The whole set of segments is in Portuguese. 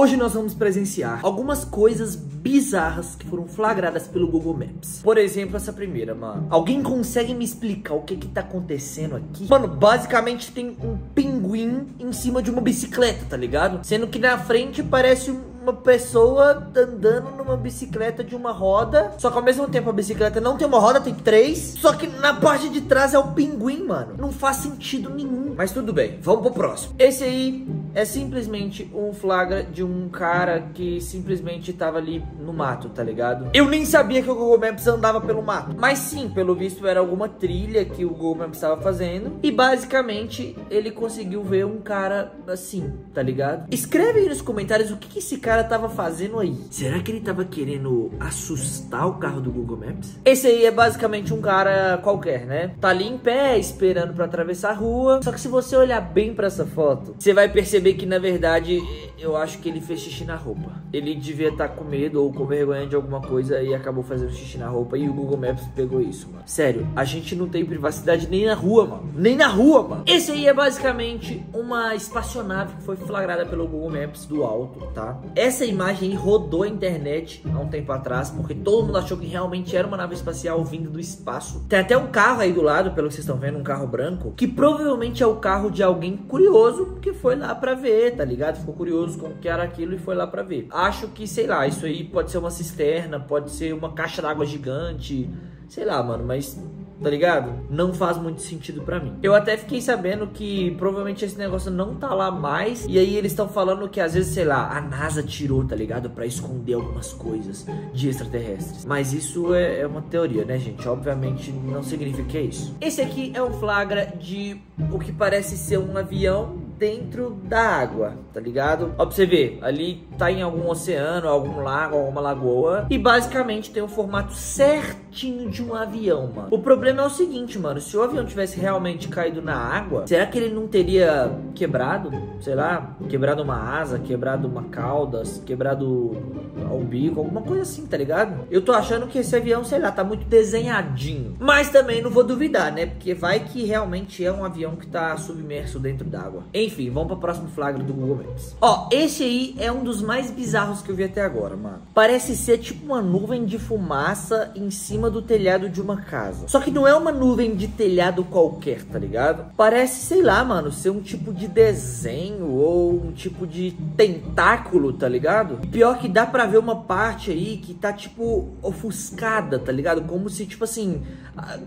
Hoje nós vamos presenciar algumas coisas bizarras que foram flagradas pelo Google Maps. Por exemplo, essa primeira, mano. Alguém consegue me explicar o que que tá acontecendo aqui? Mano, basicamente tem um pinguim em cima de uma bicicleta, tá ligado? Sendo que na frente parece um uma pessoa andando numa bicicleta de uma roda. Só que ao mesmo tempo a bicicleta não tem uma roda, tem três. Só que na parte de trás é o pinguim, mano. Não faz sentido nenhum. Mas tudo bem, vamos pro próximo. Esse aí é simplesmente um flagra de um cara que simplesmente tava ali no mato, tá ligado? Eu nem sabia que o Google Maps andava pelo mato. Mas sim, pelo visto era alguma trilha que o Google Maps estava fazendo. E basicamente ele conseguiu ver um cara assim, tá ligado? Escreve aí nos comentários o que, que esse cara cara tava fazendo aí? Será que ele tava querendo assustar o carro do Google Maps? Esse aí é basicamente um cara qualquer, né? Tá ali em pé, esperando para atravessar a rua. Só que se você olhar bem para essa foto, você vai perceber que na verdade eu acho que ele fez xixi na roupa. Ele devia estar tá com medo ou com vergonha de alguma coisa e acabou fazendo xixi na roupa e o Google Maps pegou isso, mano. Sério, a gente não tem privacidade nem na rua, mano. Nem na rua, mano. Esse aí é basicamente uma espaçonave que foi flagrada pelo Google Maps do alto, tá? Essa imagem rodou a internet há um tempo atrás, porque todo mundo achou que realmente era uma nave espacial vindo do espaço. Tem até um carro aí do lado, pelo que vocês estão vendo, um carro branco, que provavelmente é o carro de alguém curioso que foi lá pra ver, tá ligado? Ficou curioso com o que era aquilo e foi lá pra ver. Acho que, sei lá, isso aí pode ser uma cisterna, pode ser uma caixa d'água gigante, sei lá, mano, mas tá ligado? Não faz muito sentido para mim. Eu até fiquei sabendo que provavelmente esse negócio não tá lá mais. E aí eles estão falando que às vezes, sei lá, a NASA tirou, tá ligado? para esconder algumas coisas de extraterrestres. Mas isso é, é uma teoria, né, gente? Obviamente não significa que é isso. Esse aqui é um flagra de o que parece ser um avião dentro da água, tá ligado? Ó, pra você ver, ali tá em algum oceano, algum lago, alguma lagoa. E basicamente tem o formato certinho de um avião, mano. O problema é o seguinte, mano. Se o avião tivesse realmente caído na água, será que ele não teria quebrado? Sei lá, quebrado uma asa, quebrado uma cauda, quebrado o bico, alguma coisa assim, tá ligado? Eu tô achando que esse avião, sei lá, tá muito desenhadinho. Mas também não vou duvidar, né? Porque vai que realmente é um avião que tá submerso dentro d'água. Vamos para o próximo flagra do Google Maps. Ó, esse aí é um dos mais bizarros que eu vi até agora, mano. Parece ser tipo uma nuvem de fumaça em cima do telhado de uma casa. Só que não é uma nuvem de telhado qualquer, tá ligado? Parece, sei lá, mano, ser um tipo de desenho ou um tipo de tentáculo, tá ligado? Pior que dá pra ver uma parte aí que tá tipo ofuscada, tá ligado? Como se, tipo assim,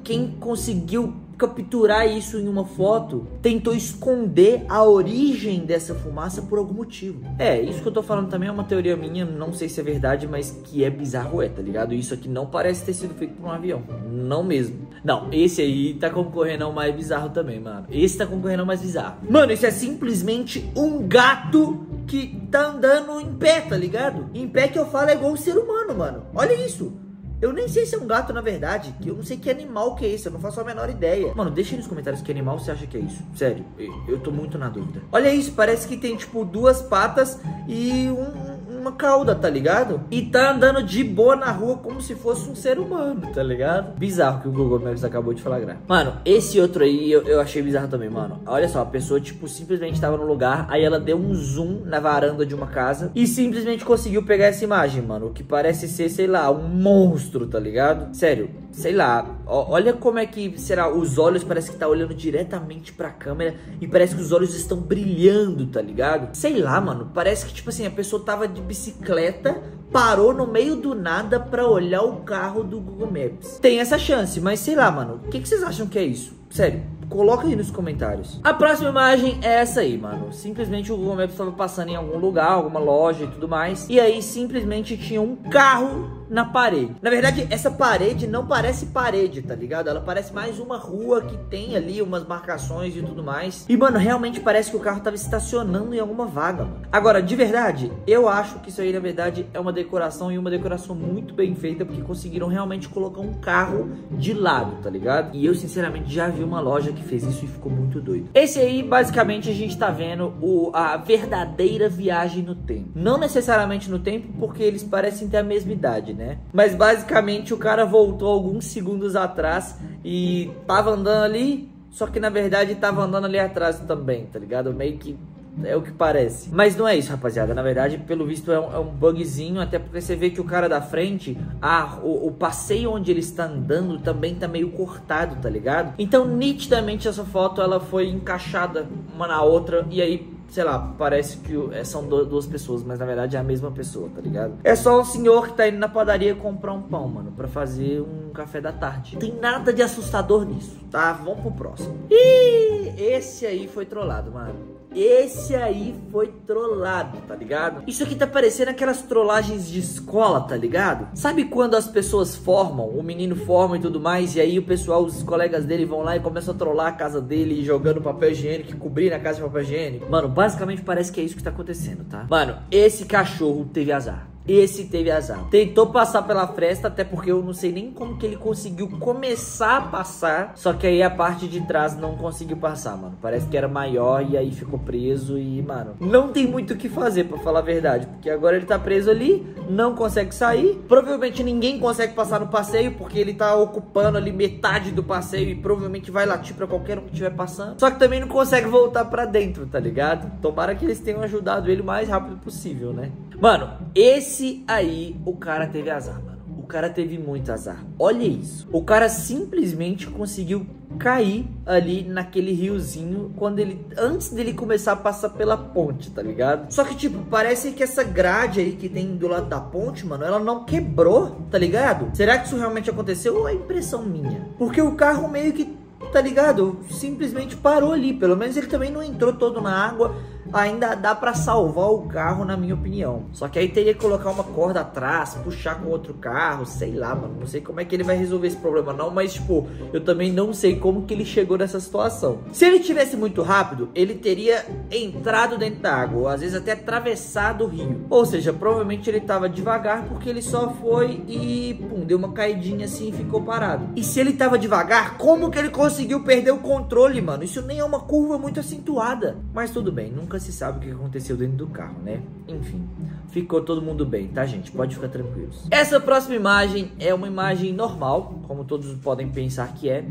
quem conseguiu capturar isso em uma foto, tentou esconder a origem dessa fumaça por algum motivo. É, isso que eu tô falando também é uma teoria minha, não sei se é verdade, mas que é bizarro é, tá ligado? Isso aqui não parece ter sido feito por um avião. Não mesmo. Não, esse aí tá concorrendo ao mais bizarro também, mano. Esse tá concorrendo ao mais bizarro. Mano, isso é simplesmente um gato que tá andando em pé, tá ligado? Em pé que eu falo é igual um ser humano, mano. Olha isso. Eu nem sei se é um gato, na verdade. Que eu não sei que animal que é esse. Eu não faço a menor ideia. Mano, deixa aí nos comentários que animal você acha que é isso. Sério, eu tô muito na dúvida. Olha isso, parece que tem, tipo, duas patas e um, uma cauda, tá ligado? E tá andando de boa na rua como se fosse um ser humano, tá ligado? Bizarro que o Google Maps acabou de flagrar. Mano, esse outro aí eu, eu achei bizarro também, mano. Olha só, a pessoa, tipo, simplesmente tava no lugar, aí ela deu um zoom na varanda de uma casa e simplesmente conseguiu pegar essa imagem, mano. O que parece ser, sei lá, um monstro, tá ligado? Sério, sei lá. Olha como é que, será, os olhos parece que tá olhando diretamente pra câmera e parece que os olhos estão brilhando, tá ligado? Sei lá, mano. Parece que, tipo assim, a pessoa tava de bicicleta, parou no meio do nada para olhar o carro do Google Maps. Tem essa chance, mas sei lá, mano. O que, que vocês acham que é isso? Sério, coloca aí nos comentários. A próxima imagem é essa aí, mano. Simplesmente o Google Maps estava passando em algum lugar, alguma loja e tudo mais. E aí simplesmente tinha um carro na parede. Na verdade, essa parede não parece parede, tá ligado? Ela parece mais uma rua que tem ali umas marcações e tudo mais. E, mano, realmente parece que o carro tava estacionando em alguma vaga, mano. Agora, de verdade, eu acho que isso aí, na verdade, é uma decoração e uma decoração muito bem feita, porque conseguiram realmente colocar um carro de lado, tá ligado? E eu, sinceramente, já vi uma loja que fez isso e ficou muito doido. Esse aí, basicamente, a gente tá vendo o, a verdadeira viagem no tempo. Não necessariamente no tempo, porque eles parecem ter a mesma idade, né? Né? Mas basicamente o cara voltou alguns segundos atrás e tava andando ali, só que na verdade tava andando ali atrás também, tá ligado? Meio que É o que parece. Mas não é isso, rapaziada. Na verdade, pelo visto, é um, é um bugzinho. Até porque você vê que o cara da frente, ah, o, o, passeio onde ele está andando também tá meio cortado, tá ligado? Então, nitidamente, essa foto ela foi encaixada uma na outra. E aí sei lá, parece que é, são duas pessoas, mas na verdade é a mesma pessoa, tá ligado? É só um senhor que tá indo na padaria comprar um pão, mano, para fazer um café da tarde. Não tem nada de assustador nisso, tá? Vamos pro próximo. E esse aí foi trollado, mano. Esse aí foi trollado, tá ligado? Isso aqui tá parecendo aquelas trollagens de escola, tá ligado? Sabe quando as pessoas formam, o menino forma e tudo mais, e aí o pessoal, os colegas dele vão lá e começam a trollar a casa dele, jogando papel higiênico, cobrir a casa de papel higiênico? Mano, basicamente parece que é isso que tá acontecendo, tá? Mano, esse cachorro teve azar. Esse teve azar. Tentou passar pela fresta, até porque eu não sei nem como que ele conseguiu começar a passar. Só que aí a parte de trás não conseguiu passar, mano. Parece que era maior e aí ficou preso e, mano, não tem muito o que fazer, para falar a verdade. Porque agora ele tá preso ali, não consegue sair. Provavelmente ninguém consegue passar no passeio, porque ele tá ocupando ali metade do passeio e provavelmente vai latir pra qualquer um que estiver passando. Só que também não consegue voltar para dentro, tá ligado? Tomara que eles tenham ajudado ele o mais rápido possível, né? Mano, esse aí, o cara teve azar, mano. O cara teve muito azar. Olha isso. O cara simplesmente conseguiu cair ali naquele riozinho quando ele antes dele começar a passar pela ponte, tá ligado? Só que tipo, parece que essa grade aí que tem do lado da ponte, mano, ela não quebrou, tá ligado? Será que isso realmente aconteceu ou é impressão minha? Porque o carro meio que tá ligado? Simplesmente parou ali. Pelo menos ele também não entrou todo na água ainda dá para salvar o carro, na minha opinião. Só que aí teria que colocar uma corda atrás, puxar com outro carro, sei lá, mano. Não sei como é que ele vai resolver esse problema, não. Mas, tipo, eu também não sei como que ele chegou nessa situação. Se ele tivesse muito rápido, ele teria entrado dentro da água, ou às vezes até atravessado o rio. Ou seja, provavelmente ele tava devagar porque ele só foi e, pum, deu uma caidinha assim e ficou parado. E se ele tava devagar, como que ele conseguiu perder o controle, mano? Isso nem é uma curva muito acentuada. Mas tudo bem, nunca se sabe o que aconteceu dentro do carro, né? Enfim, ficou todo mundo bem, tá, gente? Pode ficar tranquilos. Essa próxima imagem é uma imagem normal, como todos podem pensar que é.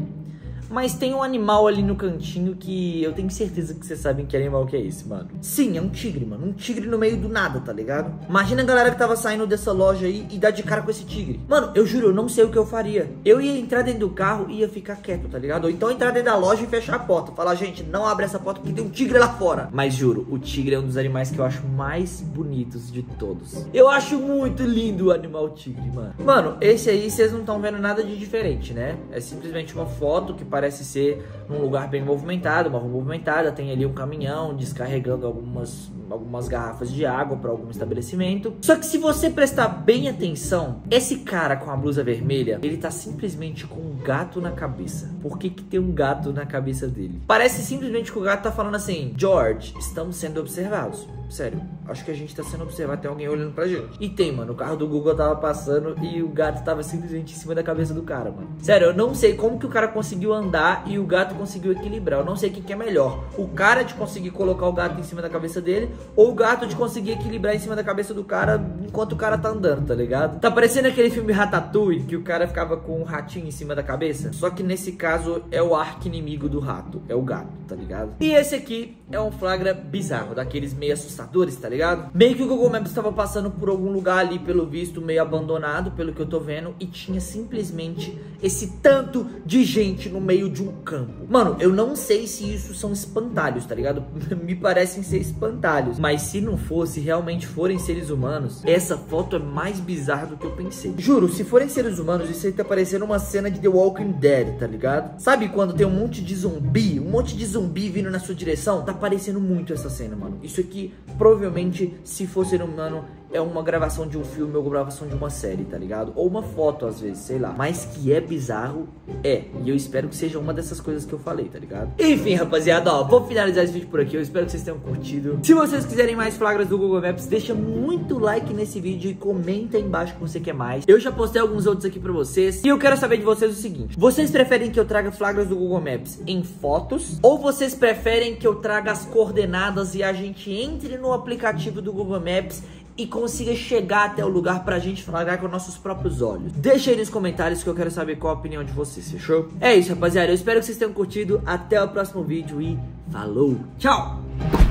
Mas tem um animal ali no cantinho que eu tenho certeza que vocês sabem que animal que é esse, mano. Sim, é um tigre, mano. Um tigre no meio do nada, tá ligado? Imagina a galera que tava saindo dessa loja aí e dar de cara com esse tigre. Mano, eu juro, eu não sei o que eu faria. Eu ia entrar dentro do carro e ia ficar quieto, tá ligado? Ou então entrar dentro da loja e fechar a porta. Falar, gente, não abre essa porta porque tem um tigre lá fora. Mas juro, o tigre é um dos animais que eu acho mais bonitos de todos. Eu acho muito lindo o animal tigre, mano. Mano, esse aí vocês não estão vendo nada de diferente, né? É simplesmente uma foto que parece parece ser num lugar bem movimentado, uma rua movimentada, tem ali um caminhão descarregando algumas, algumas garrafas de água para algum estabelecimento. Só que se você prestar bem atenção, esse cara com a blusa vermelha, ele tá simplesmente com um gato na cabeça. Por que que tem um gato na cabeça dele? Parece simplesmente que o gato tá falando assim, George, estamos sendo observados. Sério, acho que a gente tá sendo observado, tem alguém olhando pra gente. E tem, mano, o carro do Google tava passando e o gato tava simplesmente em cima da cabeça do cara, mano. Sério, eu não sei como que o cara conseguiu andar e o gato conseguiu equilibrar. Eu não sei o que, que é melhor. O cara de conseguir colocar o gato em cima da cabeça dele ou o gato de conseguir equilibrar em cima da cabeça do cara enquanto o cara tá andando, tá ligado? Tá parecendo aquele filme Ratatouille que o cara ficava com um ratinho em cima da cabeça. Só que nesse caso é o arco inimigo do rato, é o gato, tá ligado? E esse aqui é um flagra bizarro, daqueles meio assustados assustadores, tá ligado? Meio que o Google Maps estava passando por algum lugar ali, pelo visto, meio abandonado, pelo que eu tô vendo, e tinha simplesmente esse tanto de gente no meio de um campo. Mano, eu não sei se isso são espantalhos, tá ligado? Me parecem ser espantalhos. Mas se não fosse, realmente forem seres humanos, essa foto é mais bizarra do que eu pensei. Juro, se forem seres humanos, isso aí tá parecendo uma cena de The Walking Dead, tá ligado? Sabe quando tem um monte de zumbi, um monte de zumbi vindo na sua direção? Tá parecendo muito essa cena, mano. Isso aqui provavelmente, se for ser humano, é uma gravação de um filme ou gravação de uma série, tá ligado? Ou uma foto, às vezes, sei lá. Mas que é bizarro, é. E eu espero que seja uma dessas coisas que eu falei, tá ligado? Enfim, rapaziada, ó, vou finalizar esse vídeo por aqui. Eu espero que vocês tenham curtido. Se vocês quiserem mais flagras do Google Maps, deixa muito like nesse vídeo e comenta aí embaixo que você quer mais. Eu já postei alguns outros aqui pra vocês. E eu quero saber de vocês o seguinte. Vocês preferem que eu traga flagras do Google Maps em fotos? Ou vocês preferem que eu traga as coordenadas e a gente entre no aplicativo do Google Maps e consiga chegar até o lugar pra gente flagrar com nossos próprios olhos. Deixa aí nos comentários que eu quero saber qual a opinião de vocês, fechou? É isso, rapaziada. Eu espero que vocês tenham curtido. Até o próximo vídeo e falou! Tchau!